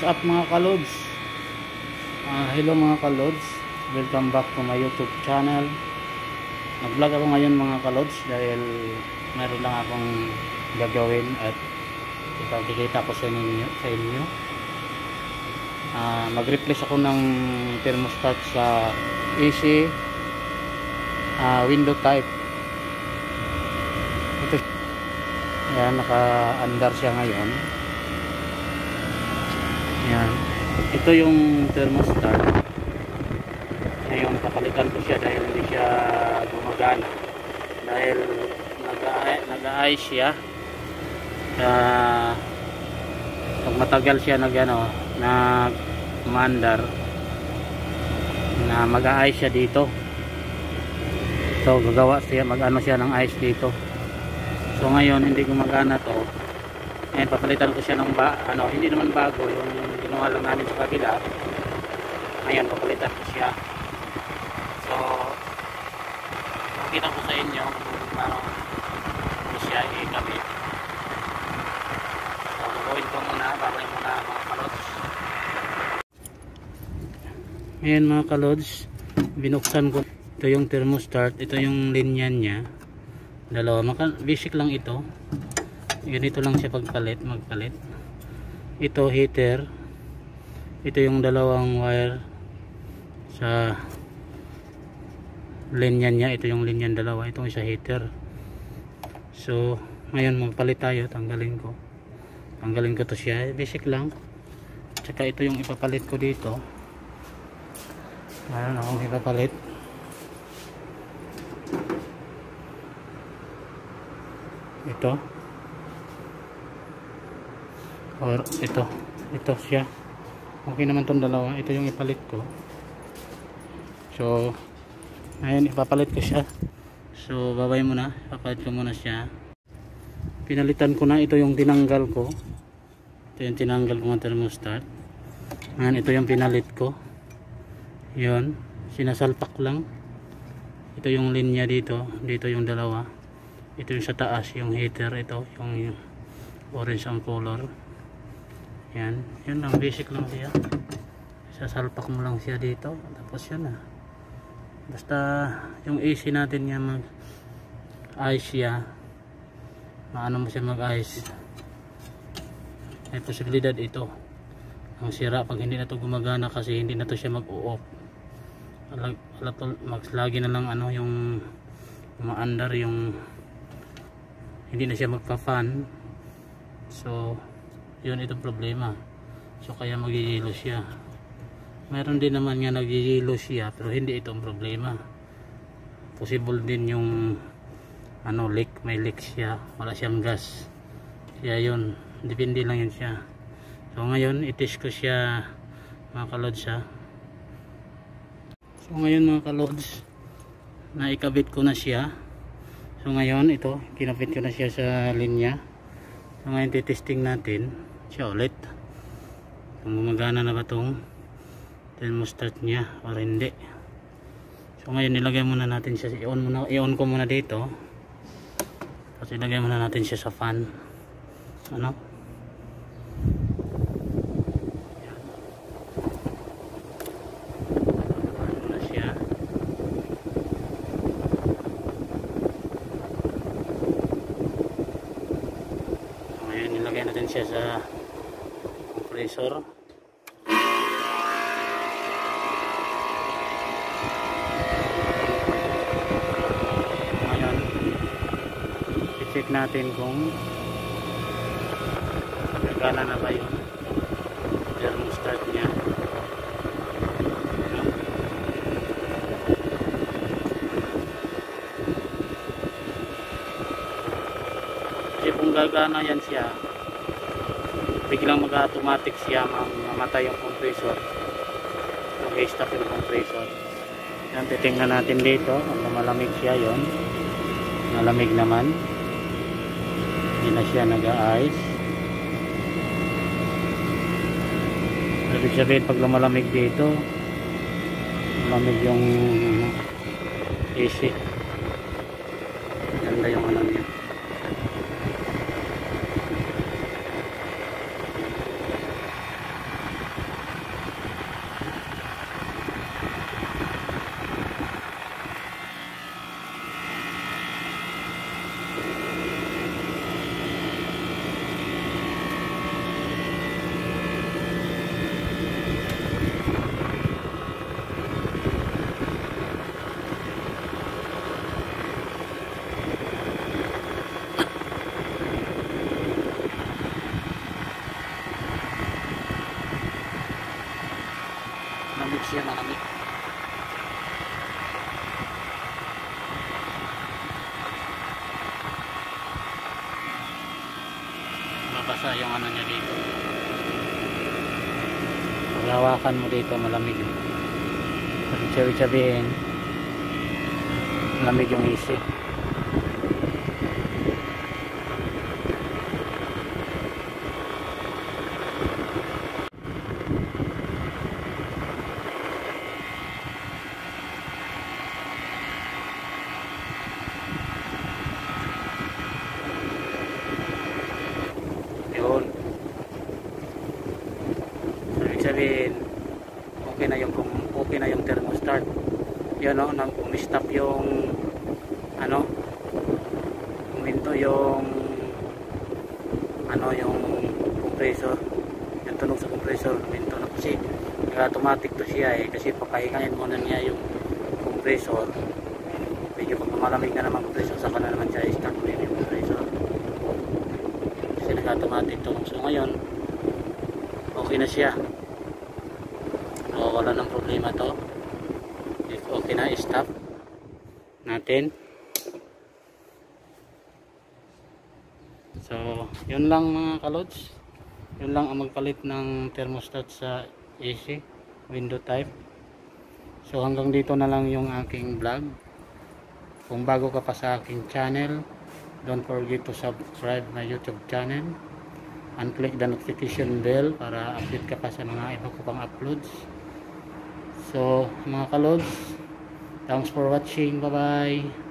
What's up mga kalods? Ah, hello mga kalods. Welcome back to my YouTube channel. Nag-vlog ako ngayon mga kalods dahil meron lang akong gagawin at ipakikita ko sa inyo. Sa inyo. Ah, mag-replace ako ng thermostat sa AC ah, window type. Ito yan, naka-andar siya ngayon. Yan. Ito yung thermostat. Ngayon, kapalitan ko siya dahil hindi siya gumagana. Dahil nag-aayos siya. Uh, pag matagal siya nag ano, nag mandar na mag-aayos siya dito. So, gagawa siya, mag-ano siya ng ice dito. So, ngayon, hindi gumagana to. Ngayon, papalitan ko siya ng ba, ano, hindi naman bago, yung ginawa lang namin sa kabila. Ngayon, papalitan ko siya. So, pakita ko sa inyo kung paano ko siya ikabit. So, gagawin ko muna, babay muna mga kalods. Ngayon mga kalods, binuksan ko. Ito yung thermostat, ito yung linya niya. Dalawa, Maka, basic lang ito. Ganito lang siya pagpalit, magpalit. Ito heater. Ito yung dalawang wire sa linya niya. Ito yung linya dalawa. Ito isa heater. So, ngayon magpalit tayo. Tanggalin ko. Tanggalin ko to siya. Basic lang. Tsaka ito yung ipapalit ko dito. Mayroon akong ipapalit. Ito. Or ito. Ito siya. Okay naman tong dalawa. Ito yung ipalit ko. So, ngayon ipapalit ko siya. So, babay muna. Ipapalit ko muna siya. Pinalitan ko na. Ito yung tinanggal ko. Ito yung tinanggal ko ng thermostat. Ngayon, ito yung pinalit ko yun sinasalpak lang ito yung linya dito dito yung dalawa ito yung sa taas yung heater ito yung, orange ang color yan. Yun lang basic lang siya. Sasalpak mo lang siya dito. Tapos yun na. Basta yung AC natin niya mag ice siya. Maano mo siya mag ice. May posibilidad ito. Ang sira pag hindi na to gumagana kasi hindi na to siya mag-o-off. Mags lagi na lang ano yung umaandar yung hindi na siya magpa-fan. So yun itong problema. So kaya magigilo siya. Meron din naman nga nagigilo siya pero hindi itong problema. Possible din yung ano leak. May leak siya. Wala siyang gas. Kaya yun depende lang yun siya. So ngayon itis ko siya mga kalod siya So ngayon mga kalods, naikabit ko na siya. So ngayon ito, kinabit ko na siya sa linya. So ngayon titesting natin siya ulit. Kung gumagana na ba itong thermostat niya o hindi. So ngayon nilagay muna natin siya, i-on, muna, i-on ko muna dito. Tapos ilagay muna natin siya sa fan. Ano? siya sa compressor ngayon i-check natin kung nagana na ba yung thermostat niya. Kasi kung gagana yan siya biglang mag-automatic siya mamatay yung compressor. Mag-stop yung compressor. Yan titingnan natin dito kung malamig siya yon malamig naman. Hindi na siya nag-ice ibig sabihin pag lumalamig dito malamig yung AC ganda yung ano niya basa yung ano niya dito. Pag hawakan mo dito malamig sabi sabihin malamig yung AC yun so ibig sabihin okay na yung okay na yung thermostat yun no nang umistop yung ano uminto yung ano yung compressor. Yung tunog sa compressor uminto na. Kasi automatic to siya eh. Kasi papahingayin muna niya yung compressor. Medyo pag malamig na naman compressor saka na naman siya i-start ulit yung compressor. Kasi nag-automatic to. So ngayon okay na siya wala ng problema to. If okay na stop natin. So yun lang mga kalods. Yun lang ang magpalit ng thermostat sa AC window type. So hanggang dito na lang yung aking vlog. Kung bago ka pa sa aking channel don't forget to subscribe my youtube channel and click the notification bell para update ka pa sa mga iba ko pang uploads so mga kalods thanks for watching. Bye bye